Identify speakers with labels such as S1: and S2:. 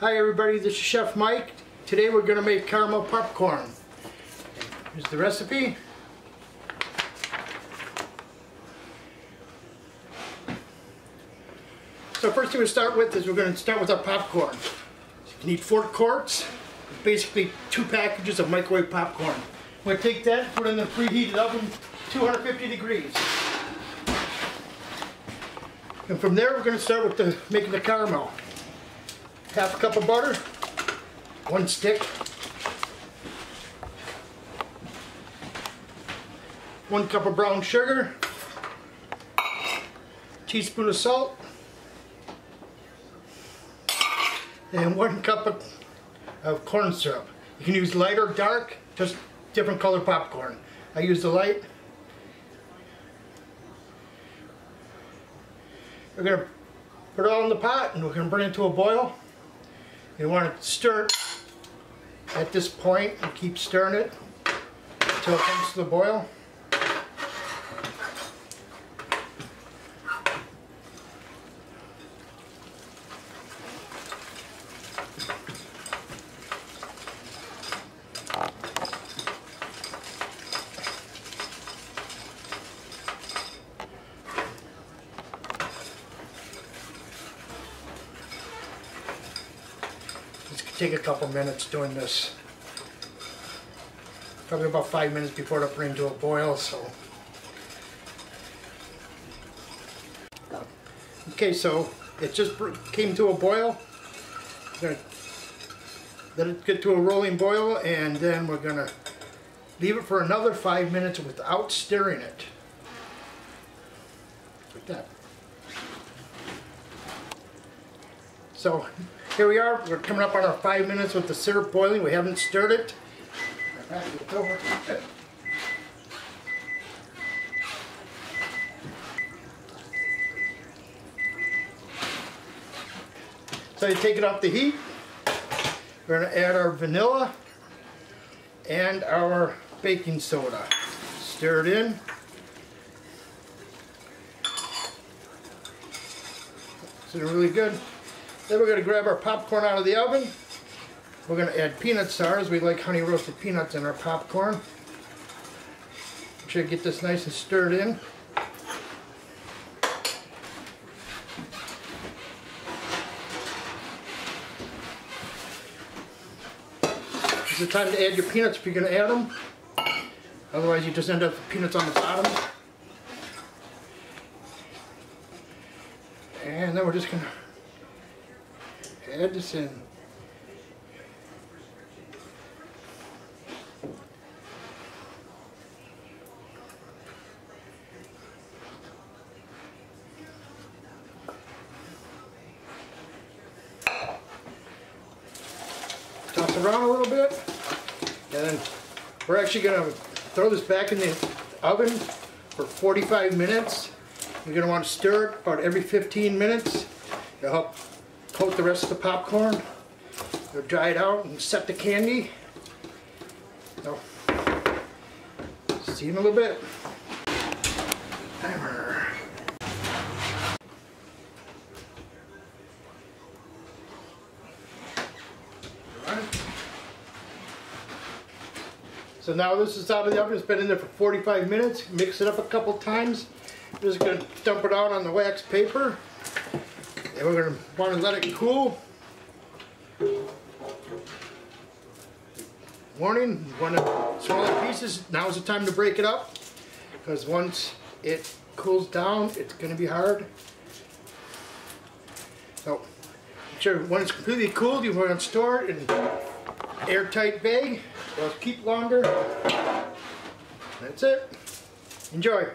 S1: Hi everybody, this is Chef Mike. Today we're going to make caramel popcorn. Here's the recipe. So first thing we start with is we're going to start with our popcorn. You need four quarts, basically two packages of microwave popcorn. We're going to take that, put it in the preheated oven, 250 degrees. And from there we're going to start with the making the caramel. Half a cup of butter, one stick, one cup of brown sugar, teaspoon of salt, and one cup of, of corn syrup. You can use light or dark, just different color popcorn. I use the light. We're going to put it all in the pot and we're going to bring it to a boil. You want to stir at this point and keep stirring it until it comes to the boil. Take a couple minutes doing this. Probably about five minutes before it brings to a boil, so. Okay, so it just came to a boil. Let it get to a rolling boil and then we're gonna leave it for another five minutes without stirring it. Like that. So here we are, we're coming up on our five minutes with the syrup boiling. We haven't stirred it. So you take it off the heat. We're going to add our vanilla and our baking soda. Stir it in. It's really good. Then we're going to grab our popcorn out of the oven. We're going to add peanut stars. We like honey roasted peanuts in our popcorn. Make sure you get this nice and stirred in. It's the time to add your peanuts if you're going to add them. Otherwise you just end up with peanuts on the bottom. And then we're just going to Edison. Toss around a little bit. And then we're actually going to throw this back in the oven for 45 minutes. You're going to want to stir it about every 15 minutes to help coat the rest of the popcorn. They'll dry it out and set the candy. So, see you in a little bit. Timer. So now this is out of the oven. It's been in there for 45 minutes. Mix it up a couple times. I'm just going to dump it out on the wax paper. And we're going to want to let it cool. Warning, one of smaller pieces, now's the time to break it up. Because once it cools down, it's going to be hard. So, sure, when it's completely cooled, you want to store it in airtight bag. It'll keep longer. That's it. Enjoy.